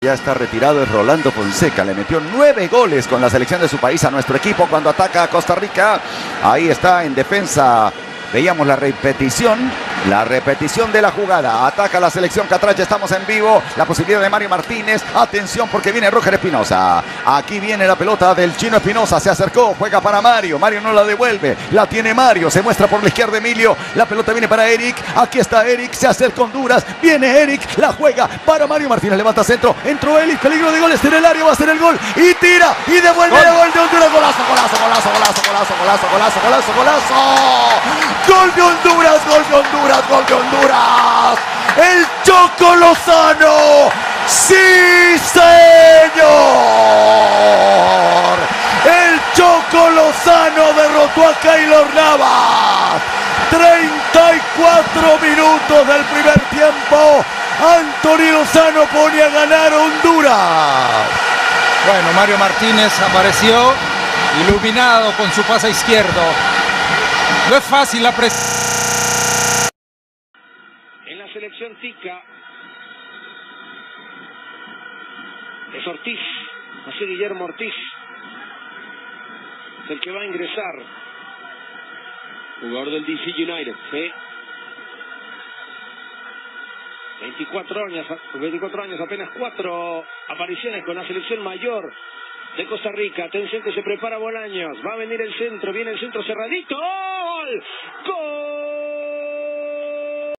Ya está retirado es Rolando Fonseca, le metió nueve goles con la selección de su país a nuestro equipo cuando ataca a Costa Rica. Ahí está en defensa. Veíamos la repetición, la repetición de la jugada. Ataca la selección Catracha, estamos en vivo. La posibilidad de Mario Martínez. Atención porque viene Roger Espinosa. Aquí viene la pelota del chino Espinosa. Se acercó, juega para Mario. Mario no la devuelve. La tiene Mario. Se muestra por la izquierda Emilio. La pelota viene para Eric. Aquí está Eric. Se acerca Honduras. Viene Eric. La juega para Mario Martínez. Levanta centro. Entró Eric. Peligro de goles en el área. Va a ser el gol. Y tira. Y devuelve el gol de Honduras. Golazo, golazo, golazo, golazo, golazo. Gol de Honduras, gol de Honduras, gol de Honduras. El Choco Lozano. Sí, señor. El Choco Lozano derrotó a Keylor Navas. 34 minutos del primer tiempo. Anthony Lozano pone a ganar Honduras. Bueno, Mario Martínez apareció iluminado con su pase izquierdo. No es fácil la presión. En la selección tica es Ortiz, José Guillermo Ortiz, es el que va a ingresar. Jugador del DC United, ¿sí? 24 años, 24 años, apenas cuatro apariciones con la selección mayor de Costa Rica. Atención que se prepara Bolaños. Va a venir el centro. Viene el centro cerradito. ¡Gol! ¡Gol!